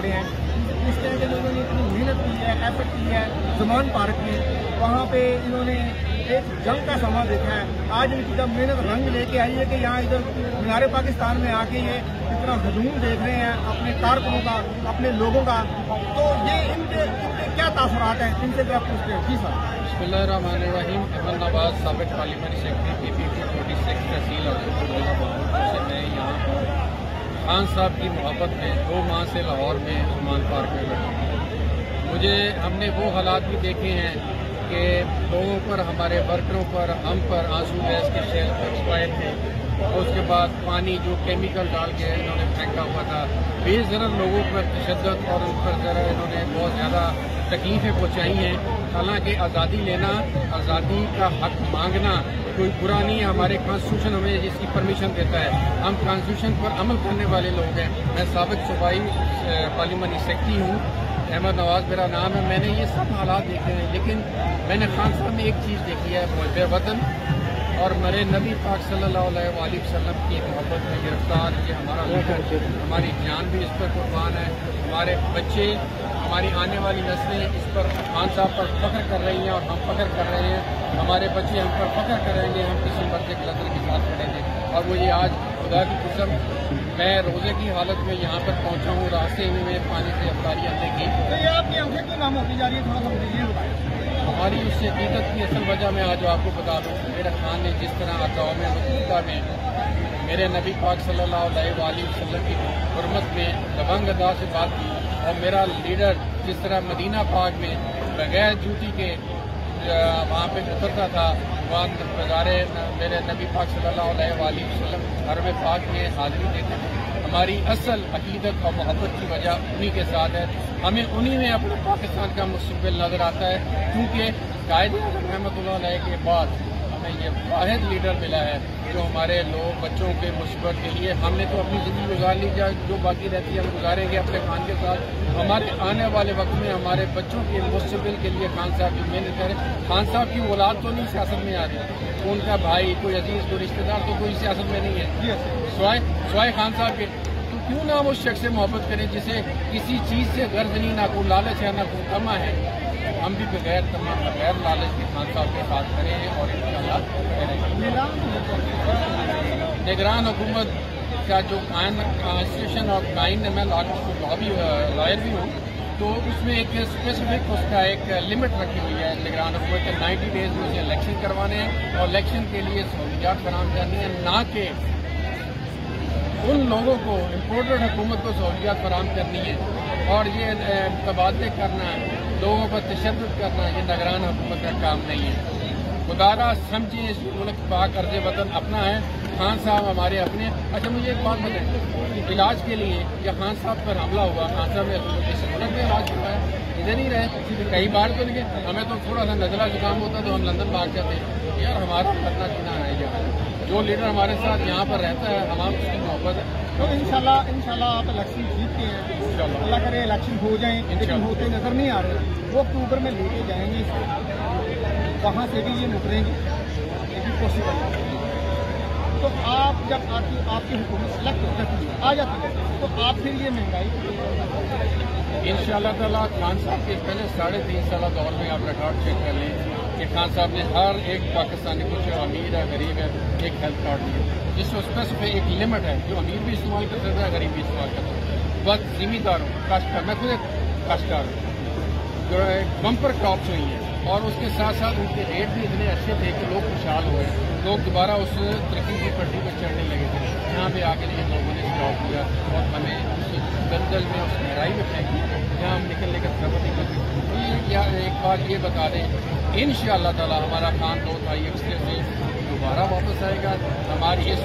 खड़े हैं। इस तरह के लोगों ने इतनी मेहनत की है एफर्ट की है जमान पार्क में वहाँ पे इन्होंने एक जंग का समा देखा है। आज इनकी जब मेहनत रंग लेके आई है कि यहाँ इधर मीनारे पाकिस्तान में आके ये इतना हजूम देख रहे हैं, अपने कारकुनों का, अपने लोगों का तो ये इनके इनके क्या तासरात हैं? इनसे जरा पूछते हैं? जी सर। बसमीम अहमद नवाज़ सबक parliament secretary P P forty six Tehsil Khan साहब की मोहब्बत में, दो माह से लाहौर में, उस्मान पार्क में बैठा मुझे, हमने वो हालात भी देखे हैं कि लोगों पर, हमारे वर्करों पर, हम पर आँसू गैस के शेयर एक्सपायर थे। उसके बाद पानी जो केमिकल डाल के इन्होंने फेंका हुआ था। बेजरत लोगों पर तशद और उन पर ज़रा इन्होंने बहुत ज़्यादा तकलीफ़ें पहुँचाई हैं। हालाँकि आज़ादी लेना, आज़ादी का हक मांगना कोई बुरा नहीं है। हमारे कॉन्स्टिट्यूशन हमें इसकी परमिशन देता है। हम कॉन्स्टिट्यूशन पर अमल करने वाले लोग हैं। मैं सबक सूबाई पार्लियामानी सेक्रेटरी हूँ। अहमद नवाज़ मेरा नाम है। मैंने ये सब हालात देखे हैं, लेकिन मैंने खान साहब में एक चीज़ देखी है मुहब वतन और मेरे नबी पाक सल्लल्लाहु अलैहि वसल्लम की मोहब्बत में गिरफ़्तार, ये हमारा हमारी जान भी इस पर कुर्बान है, हमारे बच्चे, हमारी आने वाली नस्लें इस पर खान साहब पर फख्र कर रही हैं और हम फख्र कर रहे हैं, हमारे बच्चे हम पर फख्र करेंगे हम किसी मर्द गलत के साथ खड़ेंगे और वो ये आज खुदा की कसम, मैं रोज़े की हालत में यहाँ पर पहुँचा हूँ, रास्ते में पानी से अफतारी आने की। आपकी आँखें क्यों नाम होती जा रही है? थोड़ा सा मुझे बताएँ हमारी उस हकीकत की असल वजह मैं आज आपको बता दूँ, मेरे खान ने जिस तरह अदाओं में वकूता में मेरे नबी पाक सल्लल्लाहु अलैहि की हरमत में दबंग अदा से बात की और मेरा लीडर जिस तरह मदीना पाक में बगैर ड्यूटी के वहाँ पे उतरता था, वहाँ नज़ारे मेरे नबी पाक सल्लल्लाहु अलैहि वसल्लम हरम पाक में हाजिरी देते थे। हमारी असल अकीदत और मोहब्बत की वजह उन्हीं के साथ है। हमें उन्हीं में अपने पाकिस्तान का मुस्तबिल नज़र आता है, क्योंकि कायद रहमत के बाद हमें ये वाद लीडर मिला है जो हमारे लोग बच्चों के मुस्बत के लिए हमने तो अपनी ज़िंदगी गुजार ली जाए जो बाकी रहती है हम गुजारेंगे अपने खान के साथ। हमारे आने वाले वक्त में हमारे बच्चों के मुस्तबिल के लिए खान साहब की मेहनत करें। खान साहब की औलाद तो नहीं सियासत में आ रही उनका भाई कोई अज़ीज़ कोई रिश्तेदार तो कोई सियासत में नहीं है। स्वाय स्वाय खान साहब के क्यों ना हम उस शख्स से मोहब्बत करें जिसे किसी चीज़ से गर्ज नहीं ना कोई लालच है, ना कोई तमा है? हम भी बगैर तमाम बगैर लालच के खान साहब के साथ करें और निगरान हुकूमत का जो कायन कॉन्स्टिट्यूशन और काइन मैं लॉयर भी हूँ तो उसमें एक स्पेसिफिक उसका एक लिमिट रखी हुई है निगरान हुकूमत के। नाइन्टी डेज़ में उसे इलेक्शन करवाने हैं और इलेक्शन के लिए सहूलियात फराम करनी है, ना कि उन लोगों को इम्पोर्टेड हुकूमत को सहूलियात फराम करनी है और ये तबादले करना लोगों पर तशद करना ये नगरान हुकूमत का काम नहीं है। खुदारा समझिए, इस मुल्क पाक अर्ज़ वतन अपना है, खान साहब हमारे अपने अच्छा मुझे एक बात बताएँ, इलाज के लिए या खान साहब पर हमला हुआ, खान साहब ने इस मुल्क में इलाज हुआ है इधर ही रहे कई बार तो नहीं हमें तो थोड़ा सा नजला जुकाम होता तो हम लंदन भाग जाते यार, हमारा करना जीना है यहाँ जो लीडर हमारे साथ यहाँ पर रहता है हमारा उसकी मोहब्बत है। तो इंशाल्लाह इंशाल्लाह आप इलेक्शन जीतते हैं। अल्लाह करे इलेक्शन हो जाए लेकिन होते नज़र नहीं आ रहे। वो अक्टूबर में लेके जाएँगे वहाँ से भी ये मुकरेंगे लेकिन पॉसिबल तो आप जब आपकी आपकी हुकूमत सेलेक्ट हो जाती है आ जाती है। तो आप फिर ये महँगाई इन ताला खान साहब के पहले साढ़े तीन साल दौर में आप रिकॉर्ड चेक कर लें। कि खान साहब ने हर एक पाकिस्तानी को जो अमीर है, गरीब है, एक हेल्थ कार्ड दिया। जिसमें स्पेसिफिक एक लिमिट है, जो अमीर भी इस्तेमाल कर सकता है, गरीब भी इस्तेमाल कर सकता है। बस जिम्मेदार हूँ, काश्तकार, मैं खुद काश्तकार हूँ। जो है बम्पर क्रॉप्स हुई हैं, और उसके साथ साथ उनके रेट भी इतने अच्छे थे कि लोग खुशहाल हुए। लोग दोबारा उस तरक्की की पट्टी पर चढ़ने लगे थे। यहाँ पे आके लोगों ने स्टॉप किया, और हमें उस दलदल में उस गहराई में फेंकी यहाँ हम निकलने का सबक निकल या एक बात ये बता दें इन ताला हमारा खान दो ये से दोबारा वापस आएगा। हमारी ये